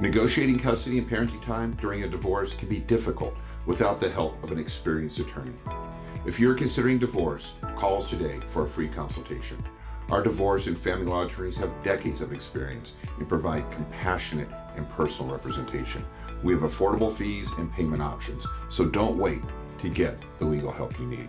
Negotiating custody and parenting time during a divorce can be difficult without the help of an experienced attorney. If you're considering divorce, call us today for a free consultation. Our divorce and family law attorneys have decades of experience and provide compassionate and personal representation. We have affordable fees and payment options, so don't wait to get the legal help you need.